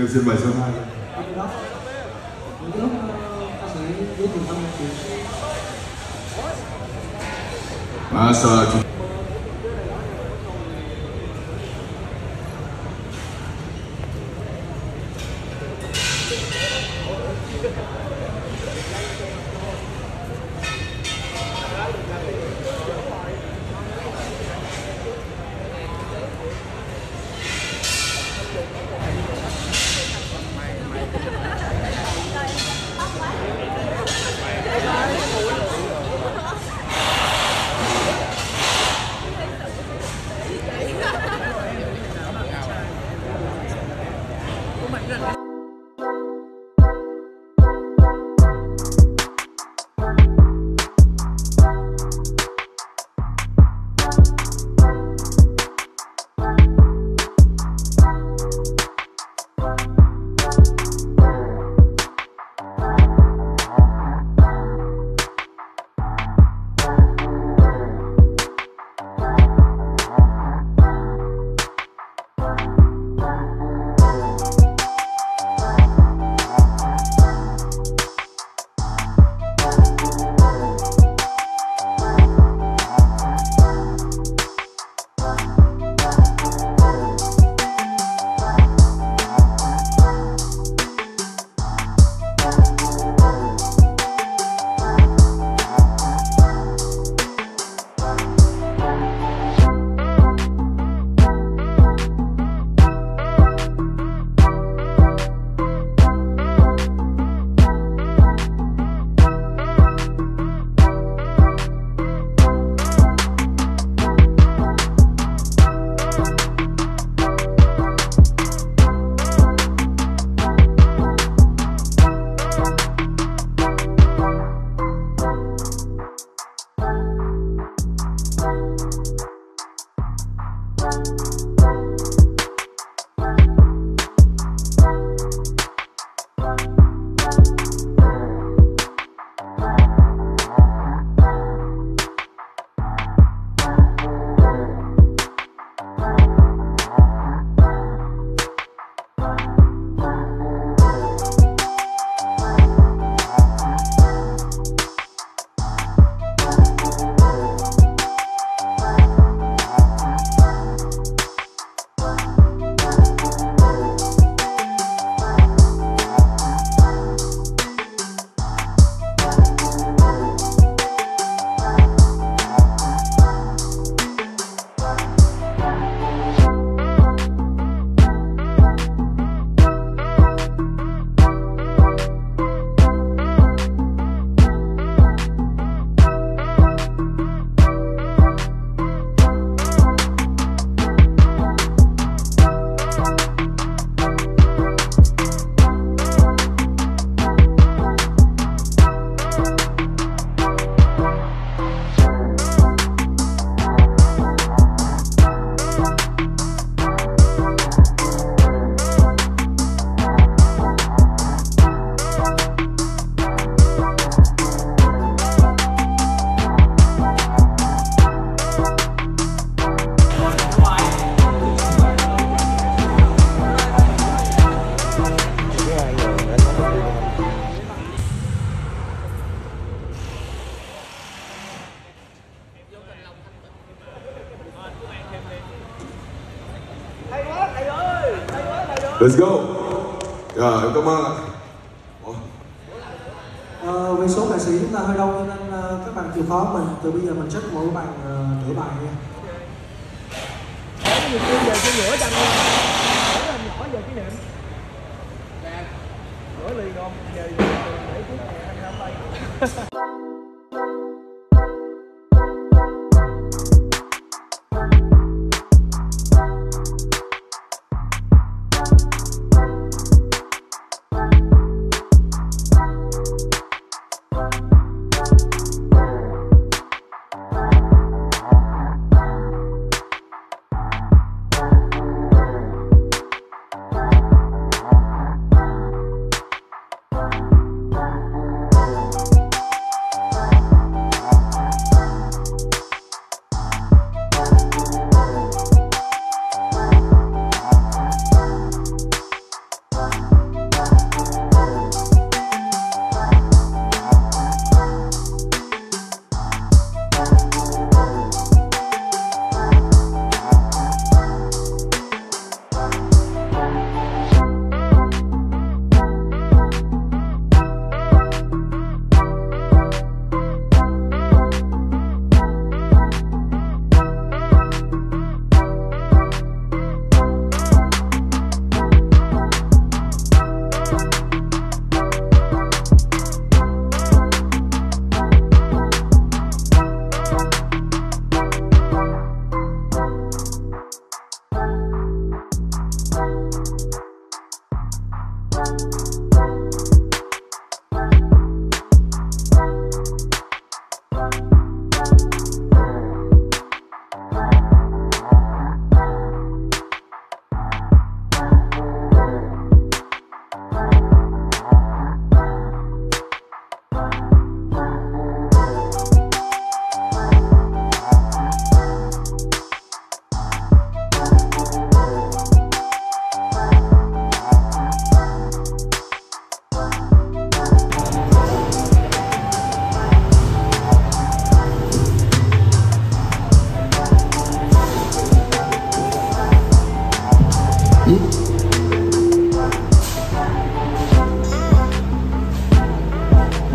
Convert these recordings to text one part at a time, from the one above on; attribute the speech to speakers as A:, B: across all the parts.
A: Quer dizer mais
B: nada? É Massa, ótimo. Let's go. Dạ, em cảm ơn ạ.
A: Ờ, về số nghệ sĩ chúng ta hơi đông cho nên ờ, các bạn chịu khó mình. Từ bây giờ mình check mỗi bạn ờ, nửa bài nha
C: Nhiều khi giờ rửa chân luôn Rửa lên nhỏ giờ kỷ niệm. Rửa liền không Giờ để cuối ngày anh năm đây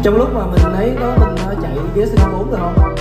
C: trong lúc mà mình lấy đó mình chạy ghế sinh bốn được không?